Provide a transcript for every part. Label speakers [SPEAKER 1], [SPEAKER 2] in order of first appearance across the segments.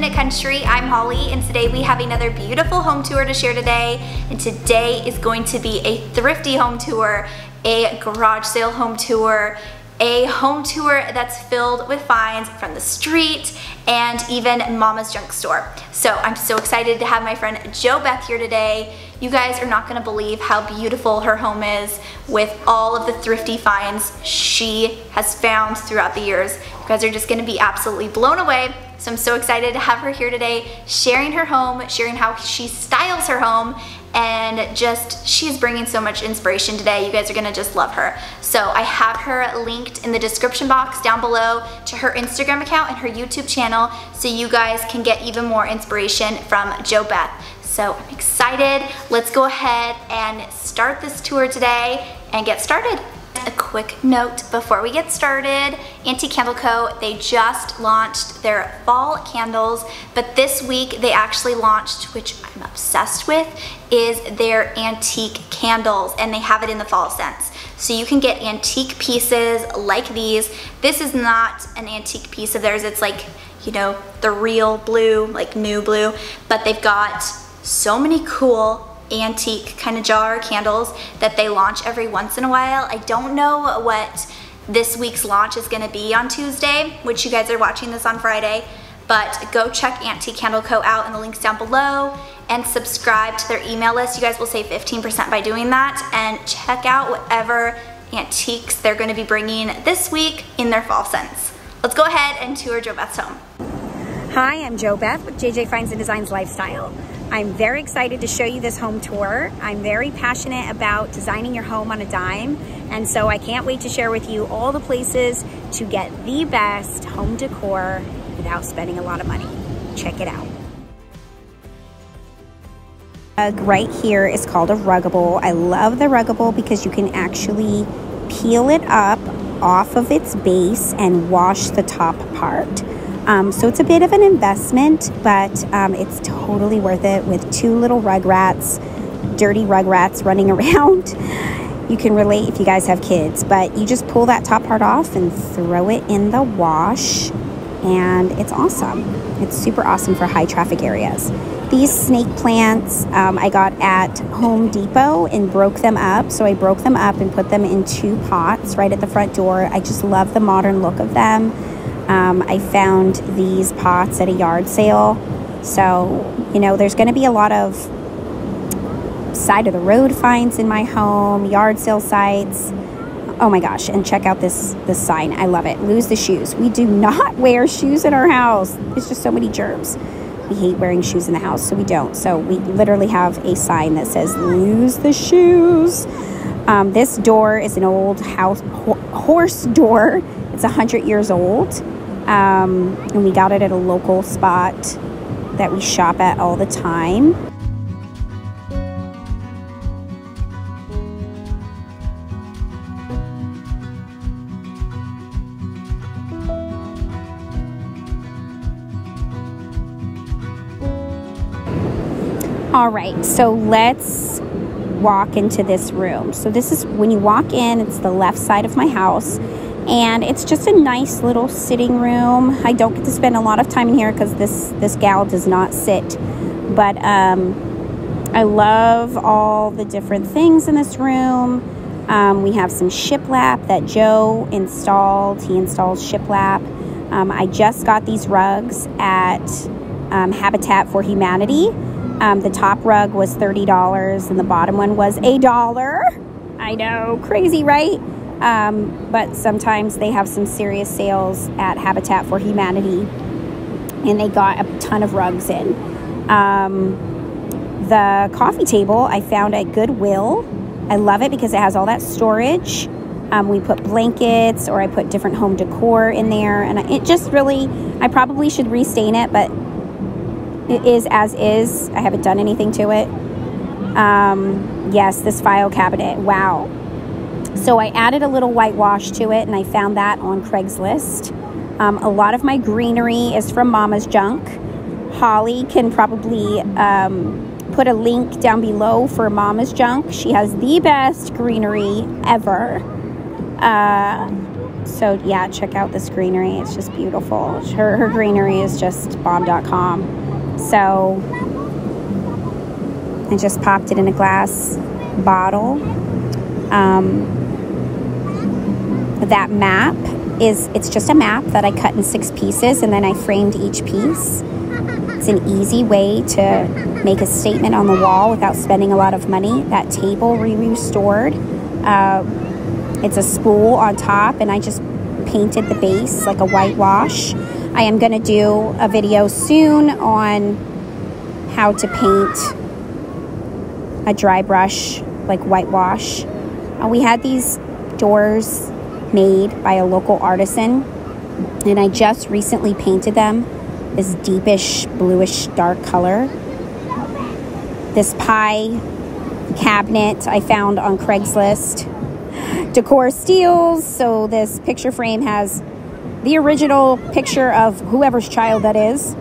[SPEAKER 1] back to Country. I'm Holly and today we have another beautiful home tour to share today. And today is going to be a thrifty home tour, a garage sale home tour, a home tour that's filled with finds from the street and even Mama's Junk Store. So I'm so excited to have my friend JoBeth here today. You guys are not gonna believe how beautiful her home is with all of the thrifty finds she has found throughout the years. You guys are just gonna be absolutely blown away. So I'm so excited to have her here today, sharing her home, sharing how she styles her home, and just she's bringing so much inspiration today. You guys are gonna just love her. So I have her linked in the description box down below to her Instagram account and her YouTube channel so you guys can get even more inspiration from JoBeth. So I'm excited. Let's go ahead and start this tour today and get started. A quick note before we get started, Antique Candle Co., they just launched their fall candles, but this week they actually launched, which I'm obsessed with, is their antique candles, and they have it in the fall scents. So you can get antique pieces like these. This is not an antique piece of theirs, it's like, you know, the real blue, like new blue, but they've got so many cool antique kind of jar candles that they launch every once in a while. I don't know what this week's launch is gonna be on Tuesday, which you guys are watching this on Friday, but go check Antique Candle Co. out in the links down below and subscribe to their email list. You guys will save 15% by doing that and check out whatever antiques they're gonna be bringing this week in their fall scents. Let's go ahead and tour JoBeth's home.
[SPEAKER 2] Hi, I'm Joe Beth with JJ Finds and Designs Lifestyle. I'm very excited to show you this home tour. I'm very passionate about designing your home on a dime, and so I can't wait to share with you all the places to get the best home decor without spending a lot of money. Check it out. Rug right here is called a ruggable. I love the ruggable because you can actually peel it up off of its base and wash the top part. Um, so it's a bit of an investment, but um, it's totally worth it with two little rugrats, dirty rugrats running around. You can relate if you guys have kids, but you just pull that top part off and throw it in the wash, and it's awesome. It's super awesome for high traffic areas. These snake plants um, I got at Home Depot and broke them up. So I broke them up and put them in two pots right at the front door. I just love the modern look of them. Um, I found these pots at a yard sale. So, you know, there's going to be a lot of side of the road finds in my home, yard sale sites. Oh my gosh, and check out this this sign. I love it. Lose the shoes. We do not wear shoes in our house. It's just so many germs. We hate wearing shoes in the house, so we don't. So we literally have a sign that says lose the shoes. Um, this door is an old house ho horse door. It's 100 years old. Um, and we got it at a local spot that we shop at all the time. All right, so let's walk into this room. So this is when you walk in, it's the left side of my house and it's just a nice little sitting room. I don't get to spend a lot of time in here because this this gal does not sit, but um, I love all the different things in this room. Um, we have some shiplap that Joe installed. He installed shiplap. Um, I just got these rugs at um, Habitat for Humanity. Um, the top rug was $30 and the bottom one was a dollar. I know, crazy, right? Um, but sometimes they have some serious sales at Habitat for Humanity, and they got a ton of rugs in. Um, the coffee table I found at Goodwill. I love it because it has all that storage. Um, we put blankets or I put different home decor in there, and it just really, I probably should restain it, but it is as is. I haven't done anything to it. Um, yes, this file cabinet. Wow. So I added a little whitewash to it, and I found that on Craigslist. Um, a lot of my greenery is from Mama's Junk. Holly can probably um, put a link down below for Mama's Junk. She has the best greenery ever. Uh, So yeah, check out this greenery. It's just beautiful. Her, her greenery is just bomb.com. So I just popped it in a glass bottle. Um, that map is it's just a map that I cut in six pieces and then I framed each piece. It's an easy way to make a statement on the wall without spending a lot of money. That table we restored. Uh, it's a spool on top and I just painted the base like a whitewash. I am going to do a video soon on how to paint a dry brush like whitewash. Uh, we had these doors made by a local artisan and I just recently painted them this deepish bluish dark color. This pie cabinet I found on Craigslist. Decor Steals, so this picture frame has the original picture of whoever's child that is.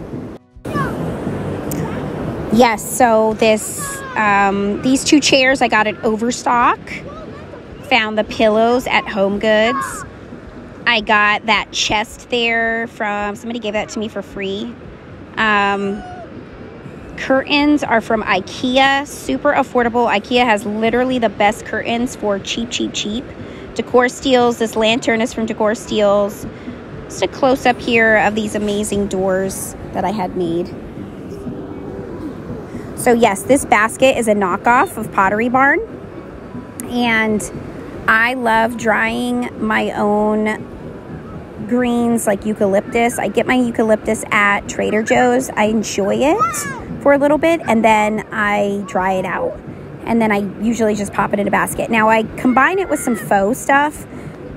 [SPEAKER 2] Yes, so this um, these two chairs I got at Overstock. Found the pillows at Home Goods. I got that chest there from somebody gave that to me for free. Um, curtains are from IKEA, super affordable. IKEA has literally the best curtains for cheap, cheap, cheap. Decor Steals, this lantern is from Decor Steals. Just a close up here of these amazing doors that I had made. So, yes, this basket is a knockoff of Pottery Barn. And I love drying my own greens like eucalyptus. I get my eucalyptus at Trader Joe's. I enjoy it for a little bit and then I dry it out. And then I usually just pop it in a basket. Now I combine it with some faux stuff.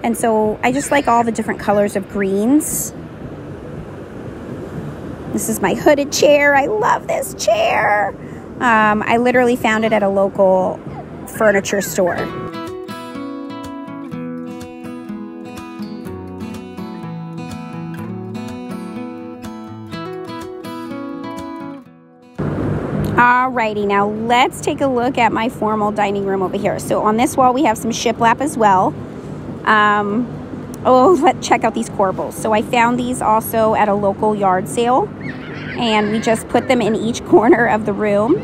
[SPEAKER 2] And so I just like all the different colors of greens. This is my hooded chair. I love this chair. Um, I literally found it at a local furniture store. Alrighty, now let's take a look at my formal dining room over here. So on this wall we have some shiplap as well. Um, oh, let's check out these corbels. So I found these also at a local yard sale and we just put them in each corner of the room.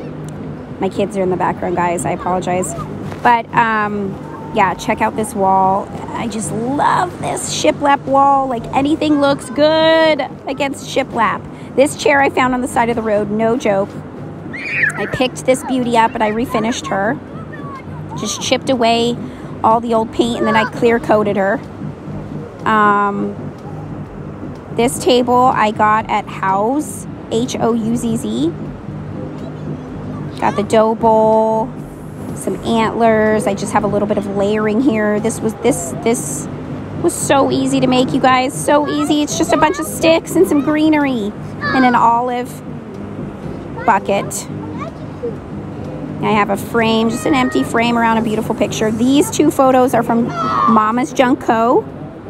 [SPEAKER 2] My kids are in the background, guys. I apologize. But um, yeah, check out this wall. I just love this shiplap wall. Like anything looks good against shiplap. This chair I found on the side of the road, no joke. I picked this beauty up and I refinished her. Just chipped away all the old paint and then I clear coated her. Um, this table I got at Houzz, H O U Z Z. Got the dough bowl, some antlers. I just have a little bit of layering here. This was this this was so easy to make, you guys. So easy. It's just a bunch of sticks and some greenery and an olive bucket. I have a frame, just an empty frame around a beautiful picture. These two photos are from Mama's Junk Co.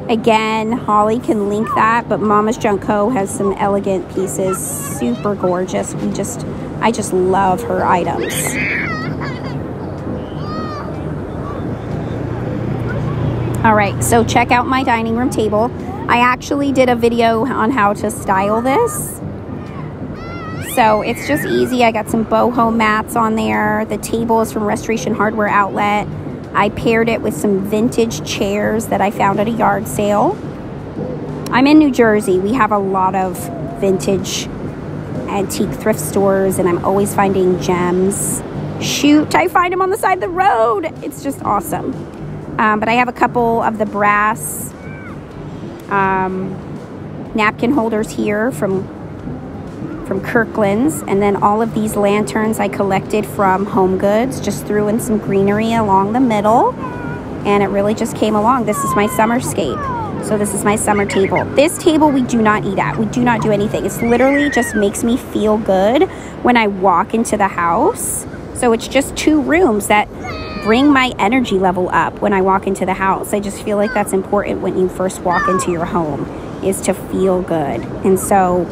[SPEAKER 2] Again, Holly can link that, but Mama's Junk Co. has some elegant pieces, super gorgeous. We just, I just love her items. All right, so check out my dining room table. I actually did a video on how to style this. So it's just easy. I got some boho mats on there. The table is from Restoration Hardware Outlet. I paired it with some vintage chairs that I found at a yard sale. I'm in New Jersey. We have a lot of vintage antique thrift stores and I'm always finding gems. Shoot, I find them on the side of the road. It's just awesome. Um, but I have a couple of the brass um, napkin holders here from from Kirkland's. And then all of these lanterns I collected from Home Goods. Just threw in some greenery along the middle. And it really just came along. This is my summerscape. So this is my summer table. This table we do not eat at. We do not do anything. It's literally just makes me feel good when I walk into the house. So it's just two rooms that bring my energy level up when I walk into the house. I just feel like that's important when you first walk into your home is to feel good. And so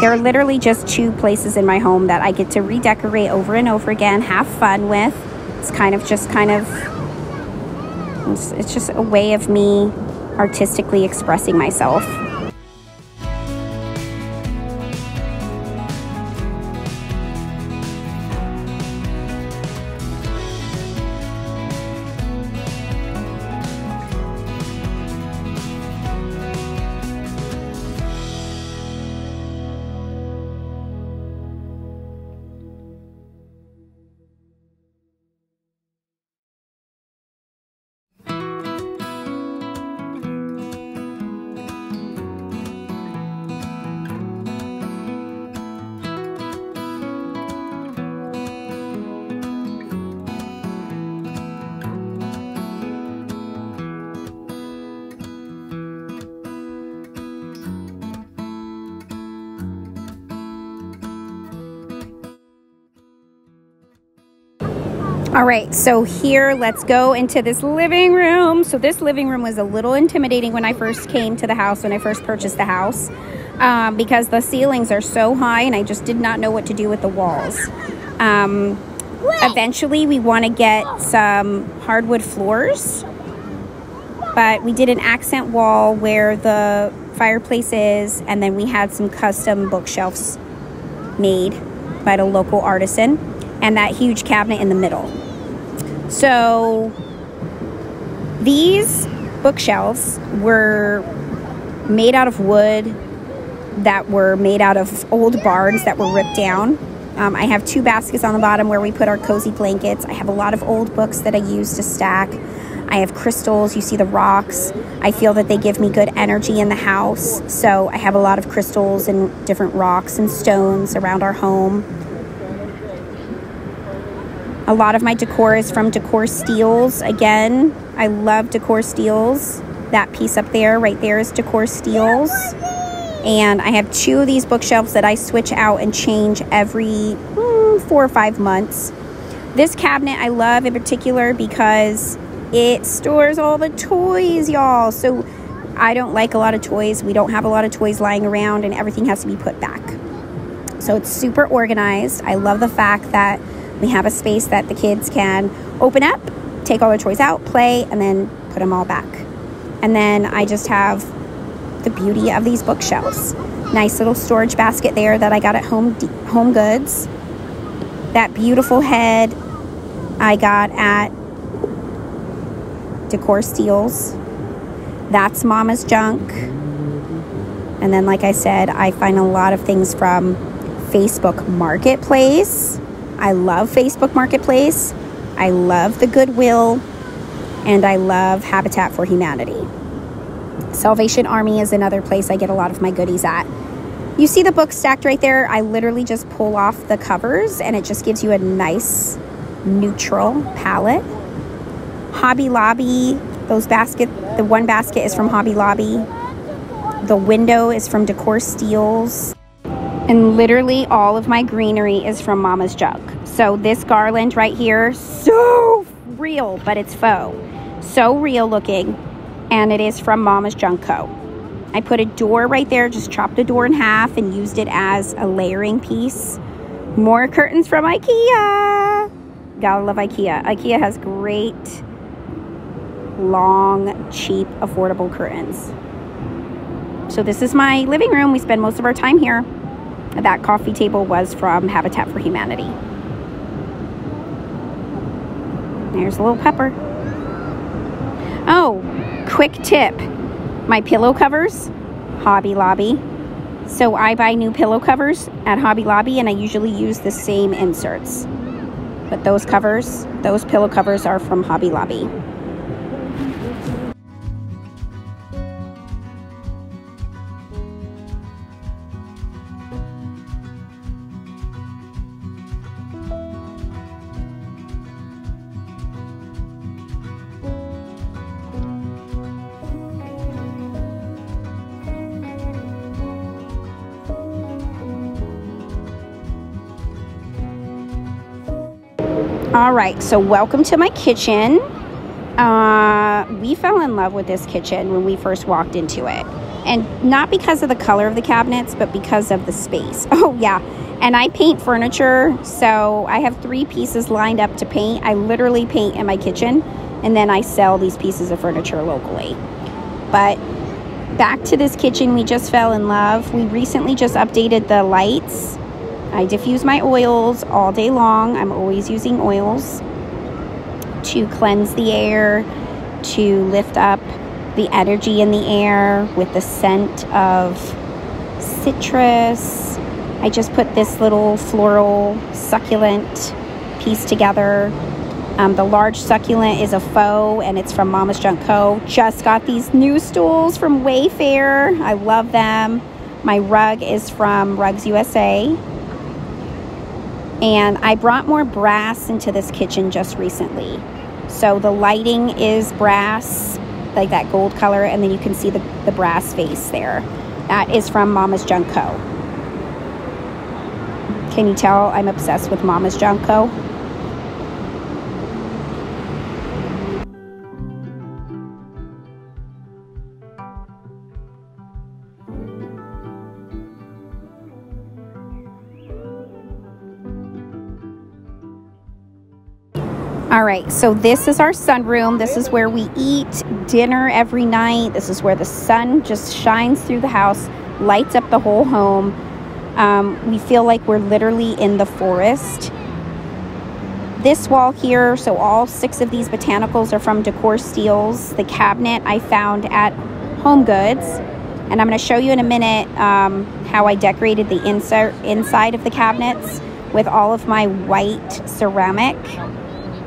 [SPEAKER 2] there are literally just two places in my home that I get to redecorate over and over again, have fun with. It's kind of just kind of, it's, it's just a way of me artistically expressing myself. All right, so here, let's go into this living room. So this living room was a little intimidating when I first came to the house, when I first purchased the house, um, because the ceilings are so high and I just did not know what to do with the walls. Um, eventually, we want to get some hardwood floors, but we did an accent wall where the fireplace is, and then we had some custom bookshelves made by the local artisan and that huge cabinet in the middle. So these bookshelves were made out of wood that were made out of old barns that were ripped down. Um, I have two baskets on the bottom where we put our cozy blankets. I have a lot of old books that I use to stack. I have crystals. You see the rocks. I feel that they give me good energy in the house. So I have a lot of crystals and different rocks and stones around our home. A lot of my decor is from Decor Steals. Again, I love Decor Steals. That piece up there, right there, is Decor Steals. And I have two of these bookshelves that I switch out and change every mm, four or five months. This cabinet I love in particular because it stores all the toys, y'all. So I don't like a lot of toys. We don't have a lot of toys lying around, and everything has to be put back. So it's super organized. I love the fact that we have a space that the kids can open up, take all their toys out, play, and then put them all back. And then I just have the beauty of these bookshelves. Nice little storage basket there that I got at Home Home Goods. That beautiful head I got at Decor Steals. That's Mama's Junk. And then, like I said, I find a lot of things from Facebook Marketplace. I love Facebook Marketplace. I love the Goodwill. And I love Habitat for Humanity. Salvation Army is another place I get a lot of my goodies at. You see the book stacked right there? I literally just pull off the covers and it just gives you a nice neutral palette. Hobby Lobby, those basket, the one basket is from Hobby Lobby. The window is from Decor Steals. And literally all of my greenery is from Mama's Junk. So this garland right here, so real, but it's faux. So real looking. And it is from Mama's Junk Co. I put a door right there, just chopped the door in half and used it as a layering piece. More curtains from Ikea. Gotta love Ikea. Ikea has great, long, cheap, affordable curtains. So this is my living room. We spend most of our time here. That coffee table was from Habitat for Humanity. There's a little pepper. Oh, quick tip. My pillow covers, Hobby Lobby. So I buy new pillow covers at Hobby Lobby and I usually use the same inserts. But those covers, those pillow covers are from Hobby Lobby. All right, so welcome to my kitchen. Uh, we fell in love with this kitchen when we first walked into it. And not because of the color of the cabinets, but because of the space. Oh, yeah. And I paint furniture, so I have three pieces lined up to paint. I literally paint in my kitchen, and then I sell these pieces of furniture locally. But back to this kitchen, we just fell in love. We recently just updated the lights. I diffuse my oils all day long. I'm always using oils to cleanse the air, to lift up the energy in the air with the scent of citrus. I just put this little floral succulent piece together. Um, the large succulent is a faux and it's from Mama's Junk Co. Just got these new stools from Wayfair. I love them. My rug is from Rugs USA. And I brought more brass into this kitchen just recently. So the lighting is brass, like that gold color, and then you can see the, the brass face there. That is from Mama's Junk Co. Can you tell I'm obsessed with Mama's Junk Co? All right, so this is our sunroom. This is where we eat dinner every night. This is where the sun just shines through the house, lights up the whole home. Um, we feel like we're literally in the forest. This wall here, so all six of these botanicals are from Decor Steals. The cabinet I found at Home Goods. And I'm going to show you in a minute um, how I decorated the insert, inside of the cabinets with all of my white ceramic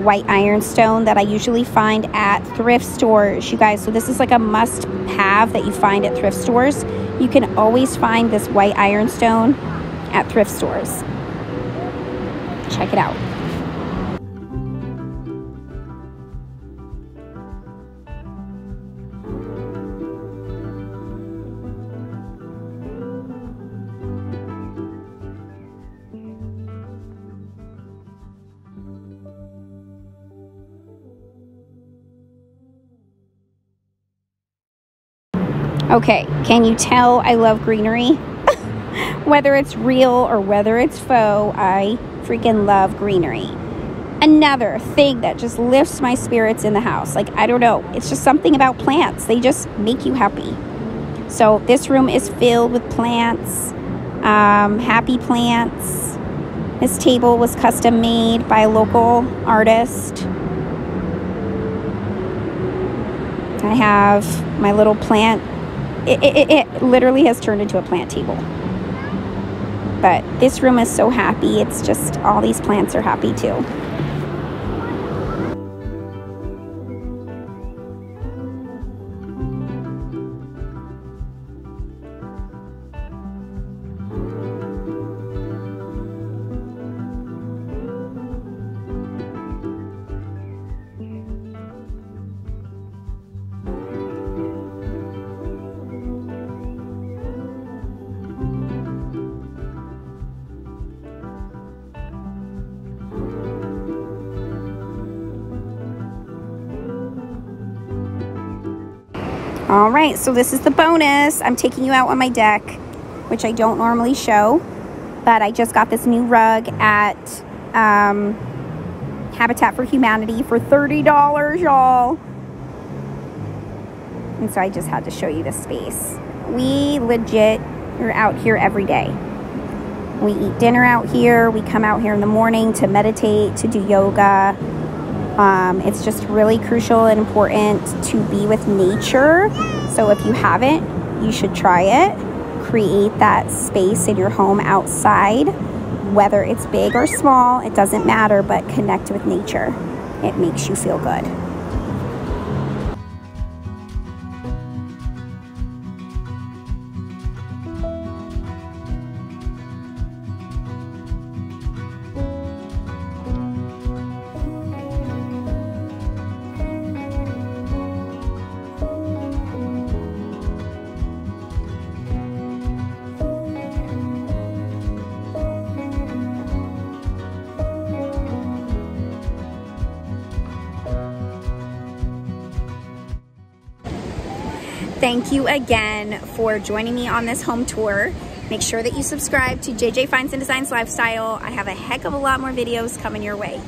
[SPEAKER 2] white ironstone that I usually find at thrift stores, you guys. So this is like a must have that you find at thrift stores. You can always find this white ironstone at thrift stores. Check it out. Okay, can you tell I love greenery? whether it's real or whether it's faux, I freaking love greenery. Another thing that just lifts my spirits in the house. Like, I don't know, it's just something about plants. They just make you happy. So, this room is filled with plants, um, happy plants. This table was custom made by a local artist. I have my little plant it, it, it literally has turned into a plant table. But this room is so happy. It's just all these plants are happy too. All right, so this is the bonus. I'm taking you out on my deck, which I don't normally show, but I just got this new rug at um, Habitat for Humanity for $30, y'all. And so I just had to show you this space. We legit are out here every day. We eat dinner out here. We come out here in the morning to meditate, to do yoga, um, it's just really crucial and important to be with nature. So if you haven't, you should try it. Create that space in your home outside, whether it's big or small, it doesn't matter, but connect with nature. It makes you feel good. Thank you again for joining me on this home tour. Make sure that you subscribe to JJ Finds and Designs Lifestyle. I have a heck of a lot more videos coming your way.